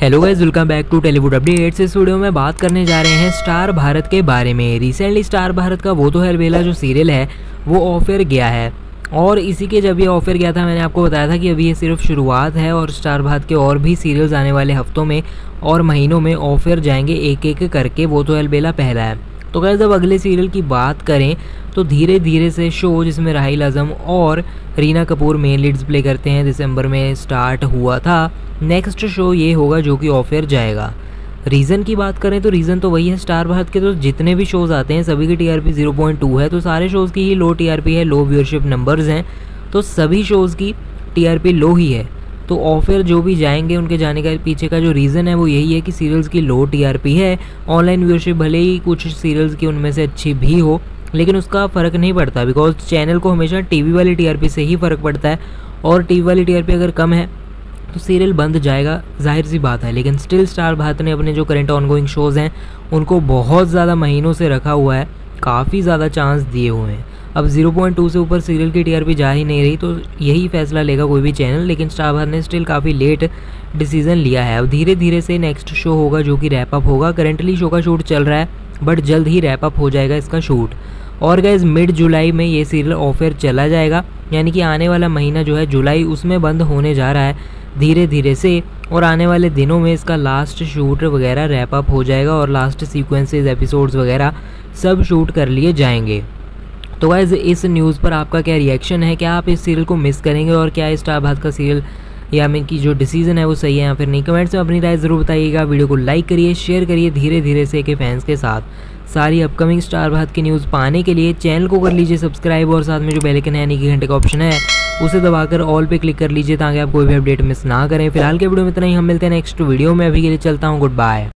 Hello guys welcome back to Tellywood updates इस video में बात करने जा रहे हैं स्टार भारत के बारे में। रिसेंटली स्टार भारत का वो तो है जो सीरियल है, वो ऑफ़र गया है। और इसी के जब ये ऑफ़र गया था, मैंने आपको बताया था कि अभी ये सिर्फ़ शुरुआत है और स्टार भारत के और भी सीरियल्स आने वाले हफ्तों में और महीनों में ऑफ़र जाएँगे एक एक करके, वो तो एलबेला पहला है। तो क्या जब अगले सीरियल की बात करें तो धीरे धीरे से शो जिसमें राहिल आज़म और Reena Kapoor main leads play करते हैं, दिसंबर में स्टार्ट हुआ था। नेक्स्ट शो ये होगा जो कि ऑफ़र जाएगा। रीज़न की बात करें तो रीज़न तो वही है स्टार भारत के तो जितने भी शोज़ आते हैं, सभी की टीआरपी 0.2 है तो सारे शोज़ की ही लो टीआरपी है लो व्यूअरशिप नंबर्स हैं। तो सभी शोज़ की टीआरपी लो ही है। तो ऑफ़र जो भी जाएँगे उनके जाने का पीछे का जो रीज़न है वो यही है कि सीरियल्स की लो टीआरपी है। ऑनलाइन व्यूअरशिप भले ही कुछ सीरियल्स की उनमें से अच्छी भी हो, लेकिन उसका फ़र्क नहीं पड़ता बिकॉज़ चैनल को हमेशा टीवी वाली टीआरपी से ही फ़र्क पड़ता है। और टीवी वाली टीआरपी अगर कम है तो सीरियल बंद जाएगा, ज़ाहिर सी बात है। लेकिन स्टिल स्टार भारत ने अपने जो करंट ऑनगोइंग शोज़ हैं, उनको बहुत ज़्यादा महीनों से रखा हुआ है, काफ़ी ज़्यादा चांस दिए हुए हैं। अब 0.2 से ऊपर सीरियल की टीआरपी जा ही नहीं रही तो यही फैसला लेगा कोई भी चैनल, लेकिन स्टार ने स्टिल काफ़ी लेट डिसीज़न लिया है। अब धीरे धीरे से नेक्स्ट शो होगा जो कि रैप अप होगा। करेंटली शो का शूट चल रहा है बट जल्द ही रैप अप हो जाएगा इसका शूट और गैज़ मिड जुलाई में ये सीरियल ऑफ़र चला जाएगा, यानी कि आने वाला महीना जो है जुलाई उसमें बंद होने जा रहा है धीरे धीरे से, और आने वाले दिनों में इसका लास्ट शूट वगैरह रैप अप हो जाएगा, और लास्ट सीक्वेंसेस एपिसोड्स वगैरह सब शूट कर लिए जाएँगे। तो वाइज इस न्यूज़ पर आपका क्या रिएक्शन है? क्या आप इस सीरियल को मिस करेंगे? और क्या स्टार भारत का सीरियल या मैं की जो डिसीज़न है वो सही है या फिर नहीं? कमेंट्स में अपनी राय ज़रूर बताइएगा। वीडियो को लाइक करिए शेयर करिए धीरे धीरे से के फैंस के साथ। सारी अपकमिंग स्टार भारत की न्यूज़ पाने के लिए चैनल को कर लीजिए सब्सक्राइब और साथ में जो बेलेकन है, यानी कि घंटे का ऑप्शन है, उसे दबाकर ऑल पे क्लिक कर लीजिए ताकि आप कोई भी अपडेट मिस ना करें। फ़िलहाल के वीडियो में इतना ही। हम मिलते हैं नेक्स्ट वीडियो में। अभी के लिए चलता हूँ। Good bye